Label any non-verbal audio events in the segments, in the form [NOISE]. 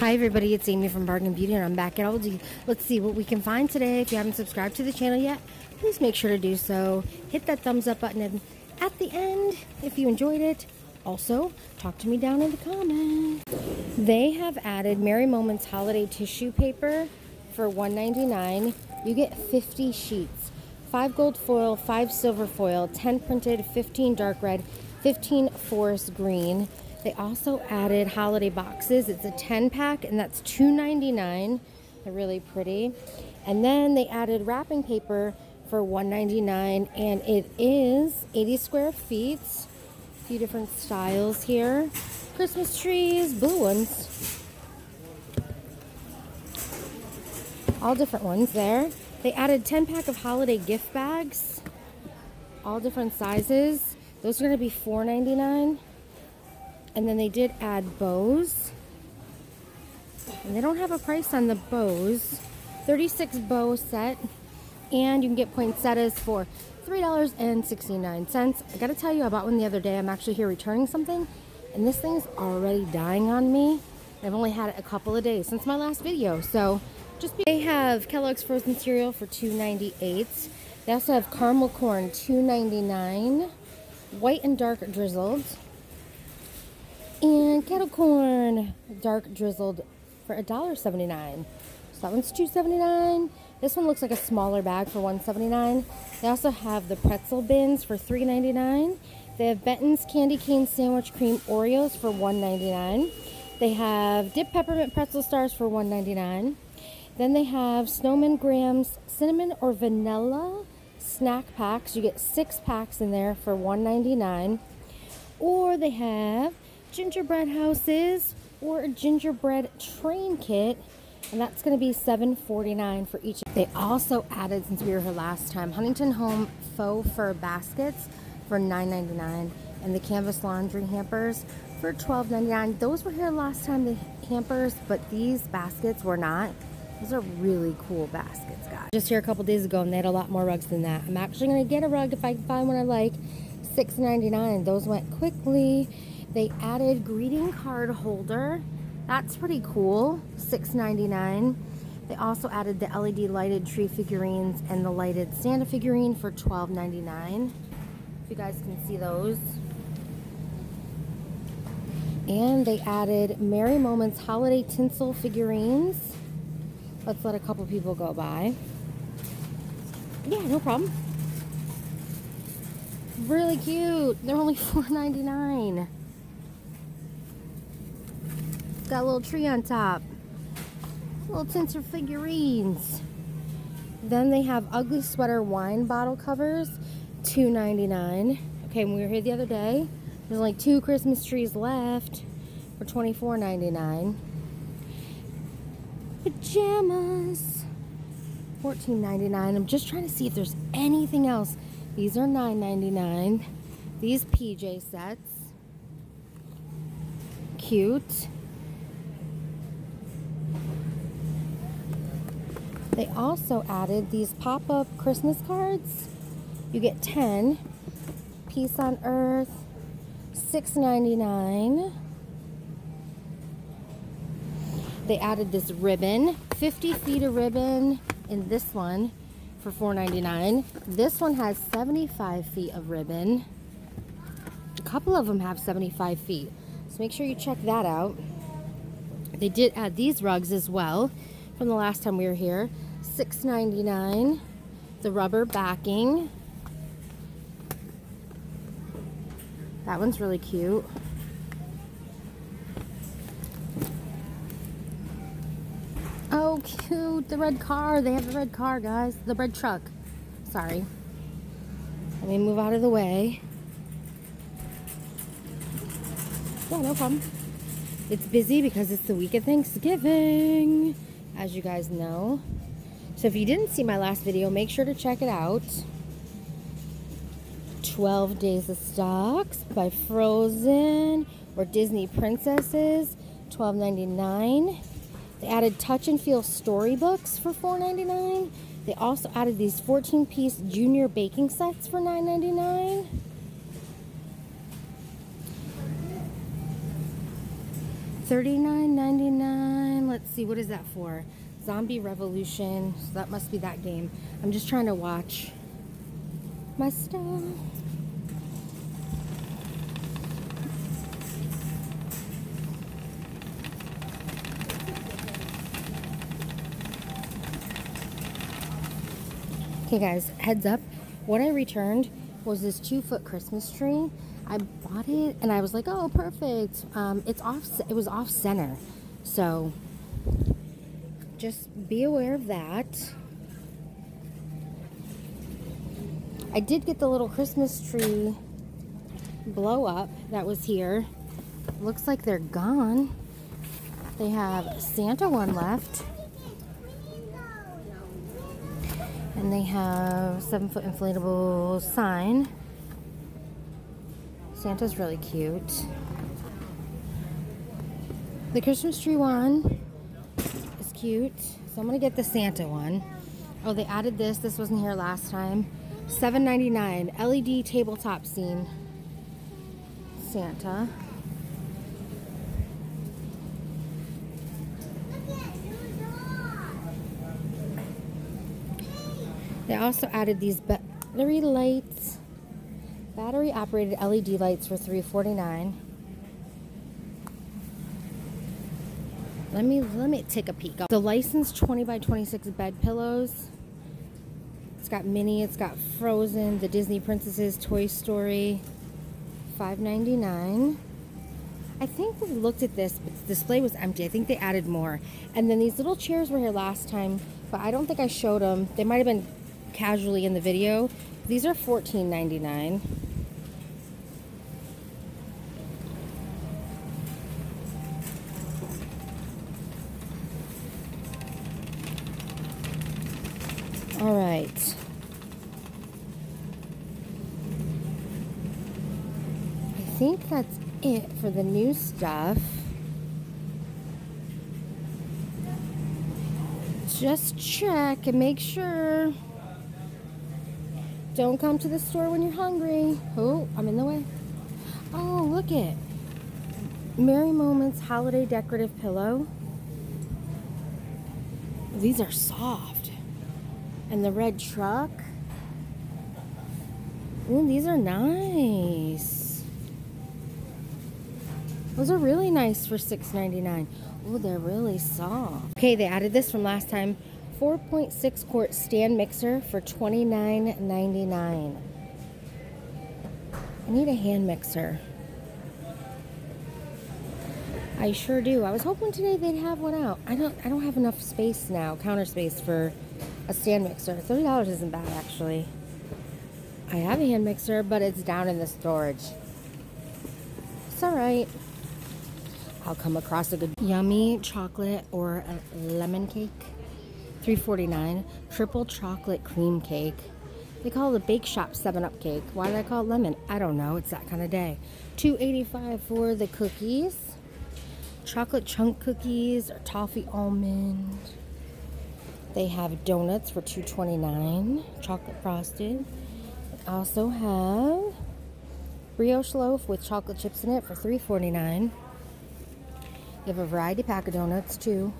Hi everybody, it's Amy from Bargain Beauty and I'm back at Aldi. Let's see what we can find today. If you haven't subscribed to the channel yet, please make sure to do so. Hit that thumbs up button and at the end if you enjoyed it. Also, talk to me down in the comments. They have added Merry Moments holiday tissue paper for $1.99. You get 50 sheets. 5 gold foil, 5 silver foil, 10 printed, 15 dark red, 15 forest green. They also added holiday boxes. It's a 10 pack and that's $2.99. They're really pretty. And then they added wrapping paper for $1.99 and it is 80 square feet. A few different styles here. Christmas trees, blue ones. All different ones there. They added 10 pack of holiday gift bags. All different sizes. Those are going to be $4.99. And then they did add bows. And they don't have a price on the bows. 36 bow set. And you can get poinsettias for $3.69. I gotta tell you, I bought one the other day. I'm actually here returning something. And this thing's already dying on me. I've only had it a couple of days since my last video. So just be they have Kellogg's frozen cereal for $2.98. They also have caramel corn, $2.99. White and dark drizzled and kettle corn dark drizzled for $1.79 so that one's $2.79 this one looks like a smaller bag for $1.79 they also have the pretzel bins for $3.99 they have benton's candy cane sandwich cream oreos for $1.99 they have dip peppermint pretzel stars for $1.99 then they have snowman grams cinnamon or vanilla snack packs. You get six packs in there for $1.99 or they have gingerbread houses or a gingerbread train kit and that's going to be $7.49 for each. They also added, since we were here last time, Huntington Home faux fur baskets for $9.99 and the canvas laundry hampers for $12.99. Those were here last time, the hampers, but these baskets were not. Those are really cool baskets, guys. Just here a couple days ago and they had a lot more rugs than that. I'm actually going to get a rug if I can find one I like. $6.99. Those went quickly. They added greeting card holder. That's pretty cool. $6.99. They also added the LED lighted tree figurines and the lighted Santa figurine for $12.99. If you guys can see those. And they added Merry Moments holiday tinsel figurines. Let's let a couple people go by. Yeah, no problem. Really cute. They're only [LAUGHS] $4.99. Got a little tree on top. Little tinsel figurines. Then they have ugly sweater wine bottle covers, $2.99. Okay, when we were here the other day, there's only two Christmas trees left for $24.99. Pajamas, $14.99. I'm just trying to see if there's anything else. These are $9.99. These PJ sets, cute. They also added these pop-up Christmas cards. You get 10. Peace on Earth, $6.99. They added this ribbon, 50 feet of ribbon in this one for $4.99. This one has 75 feet of ribbon. A couple of them have 75 feet. So make sure you check that out. They did add these rugs as well from the last time we were here. $6.99. The rubber backing. That one's really cute. Oh, cute. The red car. They have the red car, guys. The red truck. Sorry. Let me move out of the way. Yeah, no problem. It's busy because it's the week of Thanksgiving, as you guys know. So if you didn't see my last video, make sure to check it out. 12 Days of Socks by Frozen or Disney Princesses, $12.99. They added Touch and Feel storybooks for $4.99. They also added these 14-piece junior baking sets for $9.99. $39.99 let's see, what is that for? Zombie Revolution. So that must be that game. I'm just trying to watch my stuff. Okay guys, heads up. What I returned was this two foot Christmas tree. I bought it and I was like, oh, perfect. Um, it's off, it was off center. So just be aware of that. I did get the little Christmas tree blow up that was here. Looks like they're gone. They have Santa one left. And they have seven foot inflatable sign. Santa's really cute. The Christmas tree one cute. So I'm gonna get the Santa one. Oh, they added this. This wasn't here last time. $7.99 LED tabletop scene. Santa. They also added these battery lights, battery operated LED lights for $3.49. Let me let me take a peek. The licensed 20 by 26 bed pillows. It's got Minnie, it's got Frozen, the Disney Princesses, Toy Story. $5.99. I think we looked at this, but the display was empty. I think they added more. And then these little chairs were here last time, but I don't think I showed them. They might have been casually in the video. These are $14.99. All right. I think that's it for the new stuff. Just check and make sure. Don't come to the store when you're hungry. Oh, I'm in the way. Oh, look it. Merry Moments Holiday Decorative Pillow. These are soft. And the red truck. Ooh, these are nice. Those are really nice for $6.99. Oh, they're really soft. Okay, they added this from last time. 4.6 quart stand mixer for $29.99. I need a hand mixer. I sure do. I was hoping today they'd have one out. I don't I don't have enough space now, counter space for a stand mixer. $30 isn't bad actually. I have a hand mixer, but it's down in the storage. It's alright. I'll come across a good yummy chocolate or a lemon cake. 349 triple chocolate cream cake. They call a bake shop 7-up cake. Why do I call it lemon? I don't know. It's that kind of day. 285 for the cookies. Chocolate chunk cookies or toffee almond. They have donuts for 229 chocolate frosted. They also have brioche loaf with chocolate chips in it for 349 They have a variety pack of donuts too.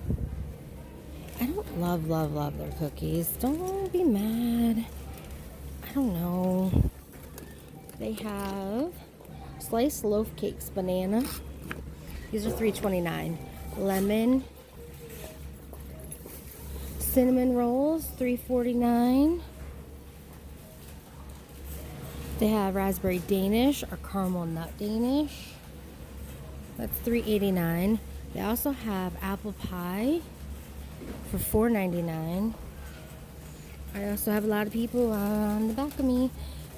I don't love, love, love their cookies. Don't be mad. I don't know. They have sliced loaf cakes, banana. These are $3.29. Lemon. Cinnamon rolls, $3.49. They have raspberry Danish or caramel nut Danish. That's $3.89. They also have apple pie for $4.99. I also have a lot of people on the back of me.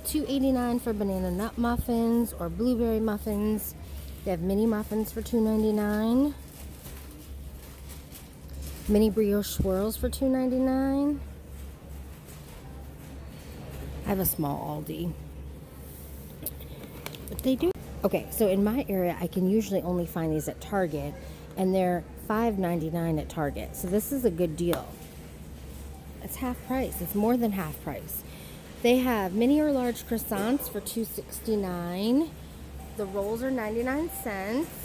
$2.89 for banana nut muffins or blueberry muffins. They have mini muffins for $2.99. Mini brioche swirls for $2.99. I have a small Aldi. But they do. Okay, so in my area, I can usually only find these at Target, and they're $5.99 at Target. So this is a good deal. It's half price. It's more than half price. They have mini or large croissants for $2.69. The rolls are 99 cents.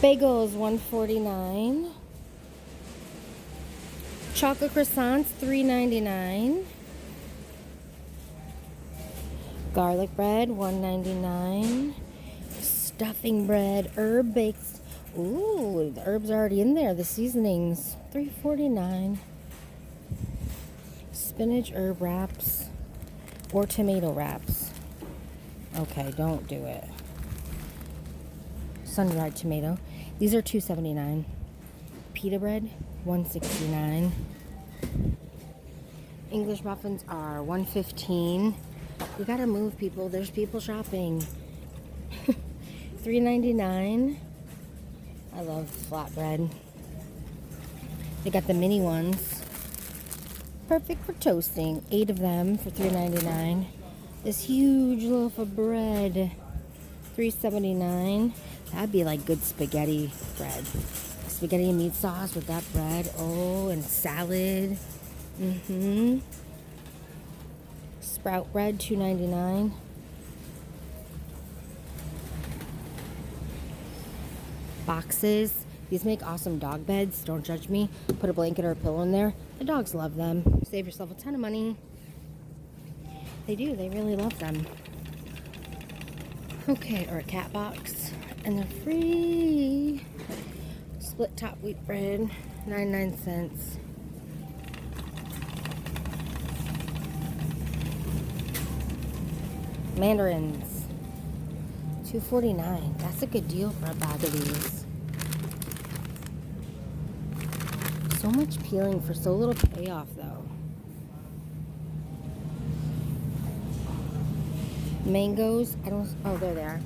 Bagels, 149 Chocolate croissants, 3.99. Garlic bread, 1.99. Stuffing bread, herb baked. Ooh, the herbs are already in there. The seasonings, 3.49. Spinach herb wraps or tomato wraps. Okay, don't do it. Sun-dried tomato. These are 2.79. Pita bread, 169 English muffins are 115 We gotta move people. There's people shopping. [LAUGHS] 3.99 I love flatbread. They got the mini ones. Perfect for toasting. Eight of them for 3.99 This huge loaf of bread. 3.79 That'd be like good spaghetti bread spaghetti and meat sauce with that bread. Oh, and salad. Mm-hmm. Sprout bread, two ninety nine. Boxes. These make awesome dog beds. Don't judge me. Put a blanket or a pillow in there. The dogs love them. Save yourself a ton of money. They do. They really love them. Okay, or a cat box. And they're free split top wheat bread, 99 cents. Mandarins, 249. That's a good deal for a bag of these. So much peeling for so little payoff though. Mangoes, I don't, oh there they are.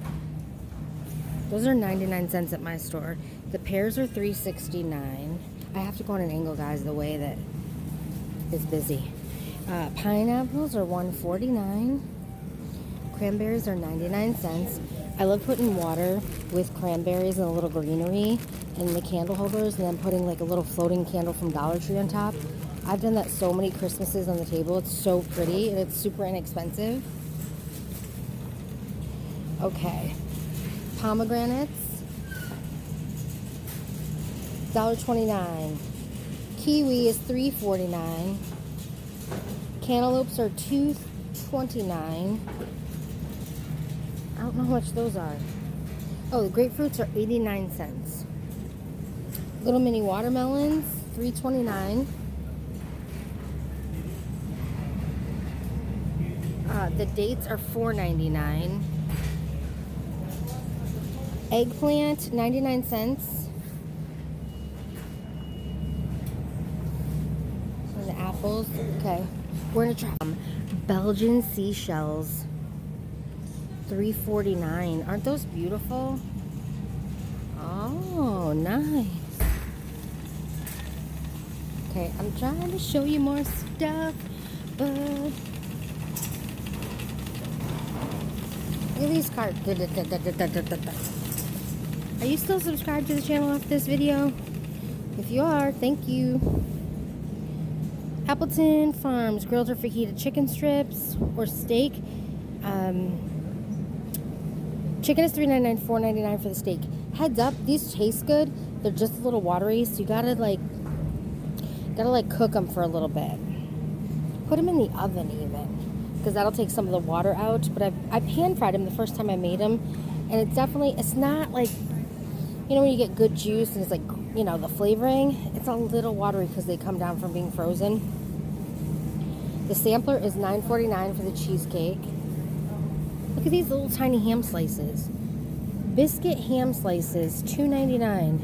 Those are 99 cents at my store. The pears are 369. I have to go on an angle, guys, the way that is busy. Uh, pineapples are 149. Cranberries are 99 cents. I love putting water with cranberries and a little greenery in the candle holders and then putting like a little floating candle from Dollar Tree on top. I've done that so many Christmases on the table. It's so pretty and it's super inexpensive. Okay. Pomegranates $1.29. Kiwi is $3.49. Cantaloupes are $2.29. I don't know how much those are. Oh, the grapefruits are 89 cents. Little mini watermelons, 3.29. Uh, the dates are 4.99. Eggplant, 99 cents. The apples. Okay. We're gonna try um, Belgian seashells. 3.49. Aren't those beautiful? Oh, nice. Okay, I'm trying to show you more stuff, but look at these cards. Are you still subscribed to the channel after this video? If you are, thank you. Appleton Farms grilled or fajita chicken strips or steak. Um, chicken is $3.99, $4.99 for the steak. Heads up, these taste good. They're just a little watery, so you gotta like, gotta like cook them for a little bit. Put them in the oven even, because that'll take some of the water out. But I, I pan fried them the first time I made them, and it's definitely, it's not like, you know when you get good juice and it's like, you know, the flavoring, it's a little watery because they come down from being frozen. The sampler is $9.49 for the cheesecake. Look at these little tiny ham slices. Biscuit ham slices, $2.99.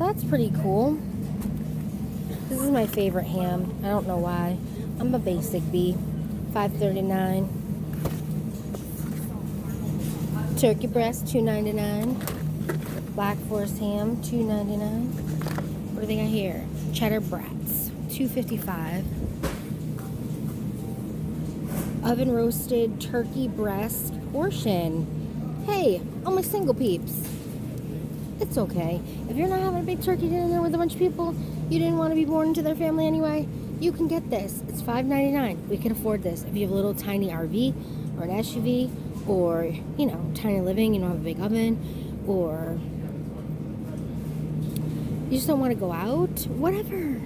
That's pretty cool. This is my favorite ham. I don't know why. I'm a basic bee. $5.39. Turkey breast, $2.99. Black Forest ham, $2.99. What do they got here? Cheddar brats, $2.55 oven roasted turkey breast portion. Hey, all my single peeps. It's okay. If you're not having a big turkey dinner with a bunch of people, you didn't want to be born into their family anyway, you can get this. It's $5.99. We can afford this. If you have a little tiny RV or an SUV or, you know, tiny living, you don't have a big oven, or you just don't want to go out, whatever.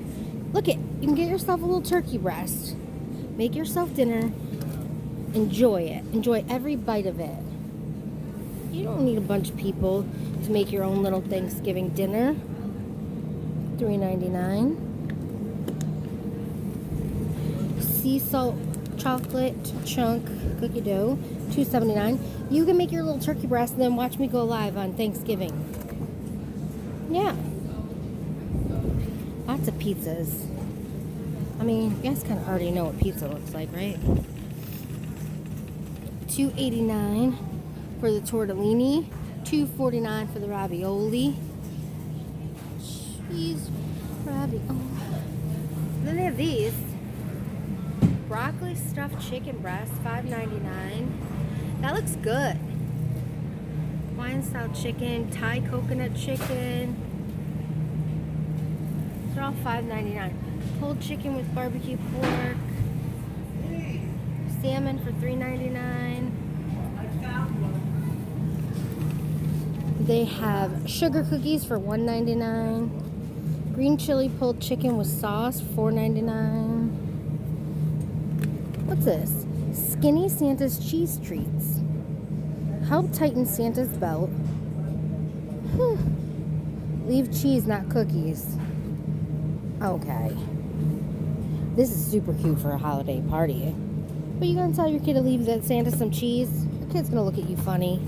Look it, you can get yourself a little turkey breast. Make yourself dinner. Enjoy it. Enjoy every bite of it. You don't need a bunch of people to make your own little Thanksgiving dinner. $3.99. Sea salt chocolate chunk cookie dough, $2.79. You can make your little turkey breast and then watch me go live on Thanksgiving. Yeah. Lots of pizzas. I mean, you guys kind of already know what pizza looks like, right? $2.89 for the tortellini, $2.49 for the ravioli. Cheese ravioli. Then they have these. Broccoli stuffed chicken breast, $5.99. That looks good. Wine style chicken, Thai coconut chicken. They're all $5.99. Pulled chicken with barbecue pork. Salmon for $3.99. They have sugar cookies for $1.99. Green chili pulled chicken with sauce, $4.99. What's this? Skinny Santa's cheese treats. Help tighten Santa's belt. Hmm. Leave cheese, not cookies. Okay. This is super cute for a holiday party. But you gonna tell your kid to leave that Santa some cheese? Your kid's gonna look at you funny.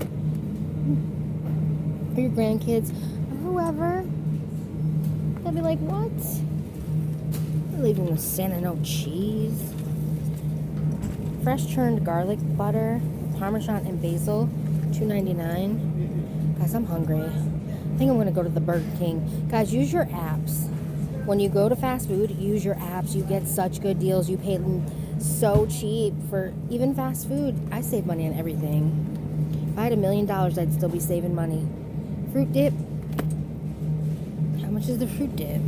Or your grandkids, or whoever. They'll be like, what? Leaving Santa no cheese fresh churned garlic butter, parmesan and basil, $2.99. Guys, I'm hungry. I think I'm gonna go to the Burger King. Guys, use your apps. When you go to fast food, use your apps. You get such good deals. You pay them so cheap for even fast food. I save money on everything. If I had a million dollars, I'd still be saving money. Fruit dip. How much is the fruit dip?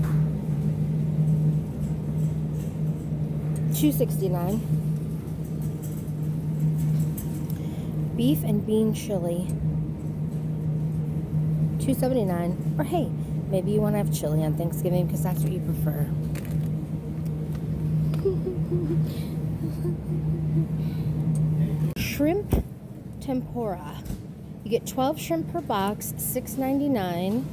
Two sixty nine. Beef and bean chili. 279 or hey maybe you want to have chili on thanksgiving because that's what you prefer. Shrimp tempura. You get 12 shrimp per box 6.99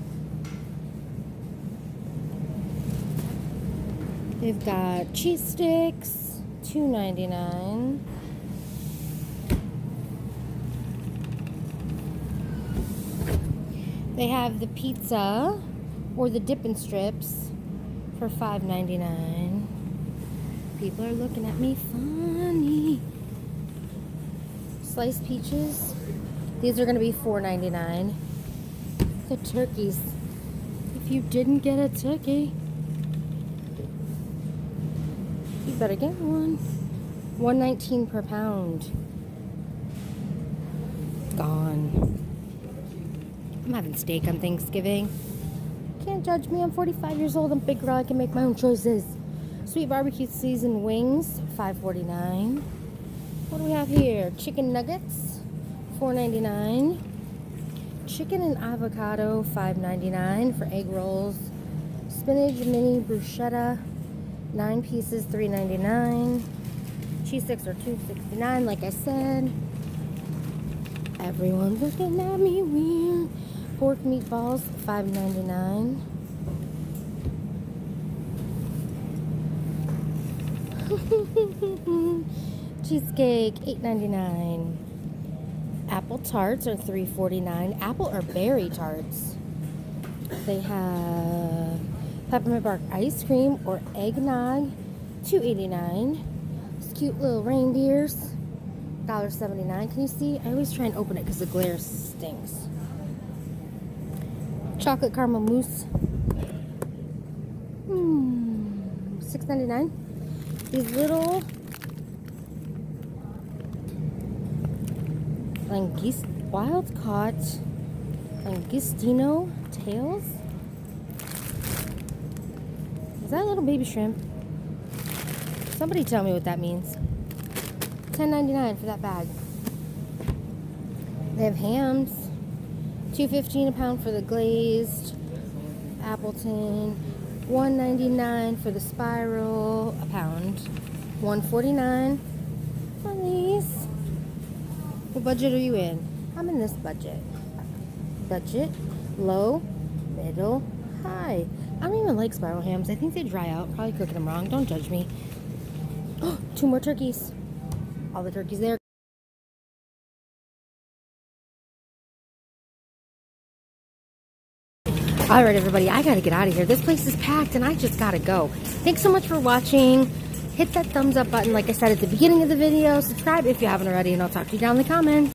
they've got cheese sticks 2.99 They have the pizza or the dipping strips for $5.99. People are looking at me funny. Sliced peaches. These are going to be $4.99. The turkeys. If you didn't get a turkey, you better get one. 119 per pound. Gone. I'm having steak on Thanksgiving. Can't judge me. I'm 45 years old. I'm big girl. I can make my own choices. Sweet barbecue seasoned wings, $5.49. What do we have here? Chicken nuggets, $4.99. Chicken and avocado, $5.99 for egg rolls. Spinach mini bruschetta, nine pieces, $3.99. Cheese sticks are $2.69, like I said. Everyone's looking at me weird. Pork meatballs, $5.99. [LAUGHS] Cheesecake, $8.99. Apple tarts are $3.49. Apple or berry tarts. They have peppermint bark ice cream or eggnog, $2.89. These cute little reindeers, $1.79. Can you see? I always try and open it because the glare stinks chocolate caramel mousse. Hmm, six ninety nine. These little Langist wild caught Langostino tails. Is that a little baby shrimp? Somebody tell me what that means. Ten ninety nine for that bag. They have hams. 215 a pound for the glazed Appleton. 199 for the spiral a pound. 149 for these. What budget are you in? I'm in this budget. Budget, low, middle, high. I don't even like spiral hams. I think they dry out. Probably cooking them wrong. Don't judge me. [GASPS] Two more turkeys. All the turkeys there. All right, everybody, I gotta get out of here. This place is packed and I just gotta go. Thanks so much for watching. Hit that thumbs up button like I said at the beginning of the video. Subscribe if you haven't already and I'll talk to you down in the comments.